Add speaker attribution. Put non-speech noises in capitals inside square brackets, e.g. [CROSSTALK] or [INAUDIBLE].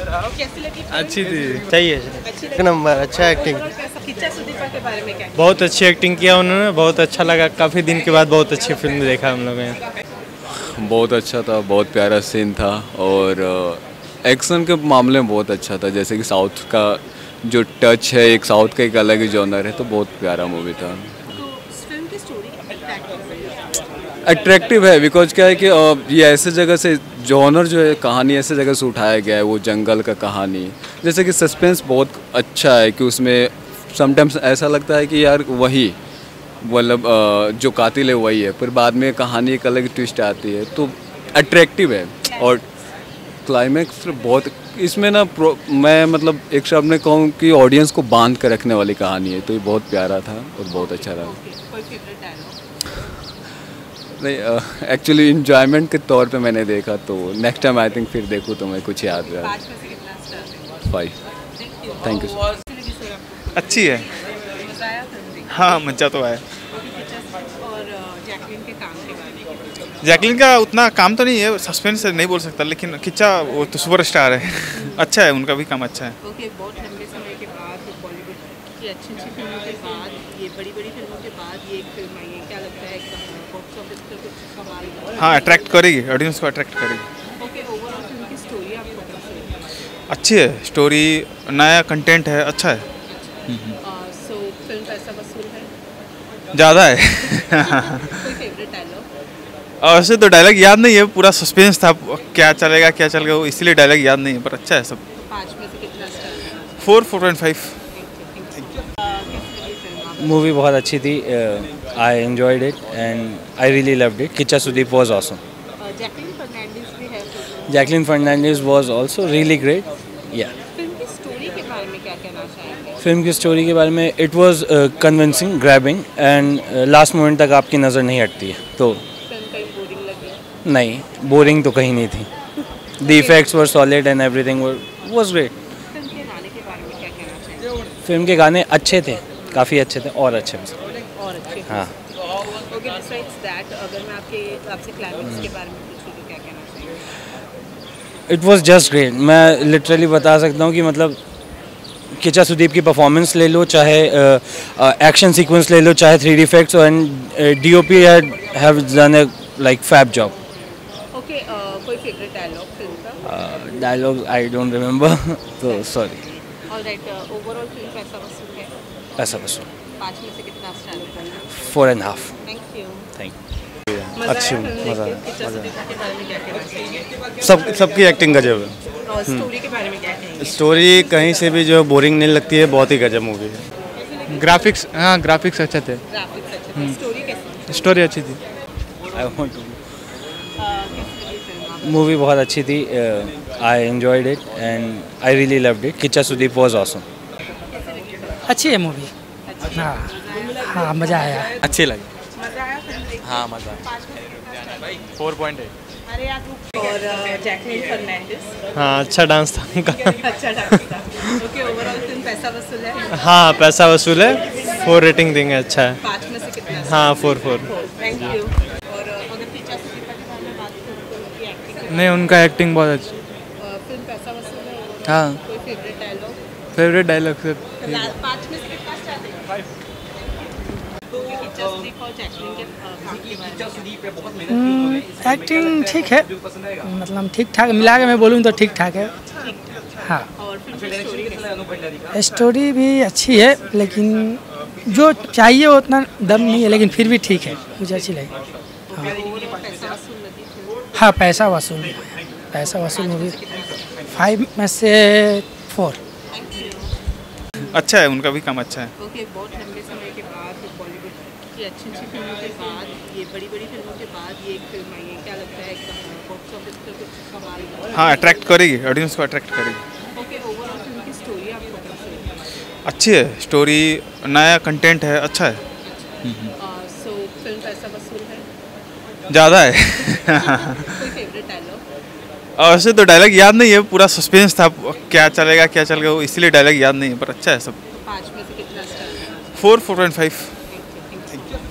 Speaker 1: कैसी लगी
Speaker 2: अच्छी थी
Speaker 3: सही है एक नंबर अच्छा एक्टिंग
Speaker 1: Overall कैसा किच्चा सुदीपा के बारे में क्या?
Speaker 2: बहुत अच्छी एक्टिंग किया उन्होंने बहुत अच्छा लगा। काफ़ी दिन के बाद बहुत अच्छी फ़िल्म देखा हम लोगों ने।
Speaker 4: बहुत अच्छा था बहुत प्यारा सीन था और एक्शन के मामले में बहुत अच्छा था। जैसे कि साउथ का जो टच है एक साउथ का एक अलग ही जॉनर है तो बहुत प्यारा मूवी था
Speaker 1: तो इस फ़िल्म की स्टोरी
Speaker 4: अट्रैक्टिव है बिकॉज़ क्या है कि ये ऐसे जगह से जॉनर जो है कहानी ऐसे जगह से उठाया गया है वो जंगल का कहानी। जैसे कि सस्पेंस बहुत अच्छा है कि उसमें समटाइम्स ऐसा लगता है कि यार वही मतलब जो कातिल है वही है फिर बाद में कहानी एक अलग ट्विस्ट आती है तो अट्रैक्टिव है। और क्लाइमैक्स बहुत इसमें ना प्रो, मैं मतलब एक शब्द में कहूँ कि ऑडियंस को बाँध कर रखने वाली कहानी है तो ये बहुत प्यारा था और बहुत अच्छा रहा। नहीं एक्चुअली uh, इंजॉयमेंट के तौर पे मैंने देखा तो नेक्स्ट टाइम आई थिंक फिर देखूँ तो मैं कुछ याद रहा फाइव
Speaker 1: थैंक यू
Speaker 2: अच्छी है।
Speaker 1: आया
Speaker 2: हाँ मज़ा तो
Speaker 1: और जैकलिन के
Speaker 2: जैकलिन उतना काम तो नहीं है सस्पेंस नहीं बोल सकता लेकिन किच्चा वो तो सुपर स्टार है। [LAUGHS] अच्छा है उनका भी काम अच्छा है
Speaker 1: ओके बहुत लंबे समय के बाद बॉलीवुड की अच्छी अच्छी फ़िल्मों के बाद ये बड़ी बड़ी फ़िल्मों के बाद ये एक फ़िल्म आई है क्या लगता है बॉक्स ऑफ़िस पर कुछ कमाल
Speaker 2: हाँ अट्रैक्ट करेगी ऑडियंस को अट्रैक्ट करेगी।
Speaker 1: ओके ओवरऑल फ़िल्म की स्टोरी आपको कैसी
Speaker 2: अच्छी है स्टोरी नया कंटेंट है अच्छा है।
Speaker 1: सो फ़िल्म पैसा वसूल है?
Speaker 2: ज़्यादा है। [LAUGHS] [LAUGHS] वैसे तो डायलॉग याद नहीं है पूरा सस्पेंस था क्या चलेगा क्या चलेगा वो इसीलिए डायलॉग याद नहीं है पर अच्छा है सब।
Speaker 1: पाँच में से कितना
Speaker 2: फोर फोर पॉइंट फाइव
Speaker 1: कैसी लगी फ़िल्म आपको
Speaker 5: मूवी बहुत अच्छी थी I enjoyed it and I really loved it Kichcha Sudeep was awesome
Speaker 1: Jacqueline Fernandez है
Speaker 5: वॉज़ ऑल्सो रियली ग्रेट या
Speaker 1: फ़िल्म की स्टोरी के बारे में क्या कहना चाहेंगे?
Speaker 5: फ़िल्म की स्टोरी के बारे में it was convincing grabbing and last moment तक आपकी नज़र नहीं हटती है तो
Speaker 1: बोरिंग
Speaker 5: नहीं बोरिंग तो कहीं नहीं थी। The effects were solid and everything was great
Speaker 1: film के गाने
Speaker 5: अच्छे थे। काफ़ी अच्छे थे और अच्छे
Speaker 1: और अच्छे
Speaker 5: हाँ।
Speaker 1: ओके दैट अगर मैं आपके आपसे क्लाइमेक्स के बारे में पूछूँ तो क्या कहना चाहेंगे
Speaker 5: इट वॉज़ जस्ट ग्रेट मैं लिटरली बता सकता हूँ कि मतलब किचा सुदीप की परफॉर्मेंस ले लो चाहे एक्शन सीक्वेंस ले लो चाहे three D effects and D O P have done a like fab job
Speaker 1: okay कोई फेवरेट डायलॉग फ़िल्म का?
Speaker 5: डायलॉग आई डोंट रिमेंबर तो सॉरी
Speaker 1: और राइट ओवरऑल फ़िल्म है
Speaker 5: ऐसा बस
Speaker 1: पाँच में से कितना star
Speaker 5: four and half
Speaker 1: thank you अच्छी मज़ा किच्चा सुदीपा के बारे में क्या कहना चाहेंगे
Speaker 3: सब सबकी एक्टिंग गजब है।
Speaker 1: स्टोरी के बारे में क्या कहेंगे?
Speaker 3: स्टोरी कहीं से भी जो बोरिंग नहीं लगती है बहुत ही गजब मूवी है।
Speaker 2: ग्राफिक्स हाँ ग्राफिक्स अच्छे थे।
Speaker 1: ग्राफिक्स अच्छे थे। स्टोरी
Speaker 2: अच्छी थी।
Speaker 5: आई वांट टू मूवी बहुत अच्छी थी। I enjoyed it and I really loved it Kichcha Sudeep was awesome
Speaker 6: अच्छी है मूवी हाँ हाँ मज़ा आया।
Speaker 2: अच्छी लगी। हाँ मज़ा फोर पॉइंट एट
Speaker 1: और जैकलिन फर्नांडिस
Speaker 2: हाँ अच्छा डांस था उनका।
Speaker 1: अच्छा डांस था। ओके ओवरऑल फ़िल्म पैसा वसूल है?
Speaker 2: हाँ पैसा वसूल है। फोर रेटिंग देंगे अच्छा है।
Speaker 1: पाँच में से कितना?
Speaker 2: हाँ फोर फोर
Speaker 1: थैंक यू और अगर पीछा से में बात करूँ तो उनकी एक्टिंग
Speaker 2: नहीं उनका एक्टिंग बहुत अच्छी।
Speaker 1: फ़िल्म पैसा वसूल है?
Speaker 2: हाँ।
Speaker 1: कोई favourite dialogue
Speaker 2: favourite dialogue sir
Speaker 6: acting ठीक है। मतलब ठीक ठाक मिला के मैं बोलूँ तो ठीक ठाक है। हाँ।
Speaker 1: और फ़िल्म की? स्टोरी
Speaker 6: भी अच्छी है लेकिन जो चाहिए वो उतना दम नहीं है लेकिन फिर भी ठीक है। मुझे अच्छी लगी।
Speaker 1: वसूल लगी फ़िल्म
Speaker 6: हाँ पैसा वसूल। पैसा वसूल मूवी फाइव में से फोर
Speaker 2: अच्छा है उनका भी काम अच्छा है।
Speaker 1: ओके बहुत लंबे समय के बाद बॉलीवुड की अच्छी अच्छी फ़िल्मों के बाद ये बड़ी बड़ी फ़िल्मों के बाद ये एक फ़िल्म आई है क्या लगता है बॉक्स ऑफ़िस पर कुछ कमाल
Speaker 2: हाँ अट्रैक्ट करेगी ऑडियंस को अट्रैक्ट करेगी।
Speaker 1: ओके ओवरऑल फ़िल्म की स्टोरी आपको कैसी लगी
Speaker 2: अच्छी है स्टोरी नया कंटेंट है अच्छा है।
Speaker 1: सो फ़िल्म पैसा वसूल है?
Speaker 2: ज़्यादा है। [LAUGHS] और वैसे तो डायलॉग याद नहीं है पूरा सस्पेंस था क्या चलेगा क्या चलेगा वो इसीलिए डायलॉग याद नहीं है पर अच्छा है सब।
Speaker 1: पाँच में से कितना star
Speaker 2: four four point five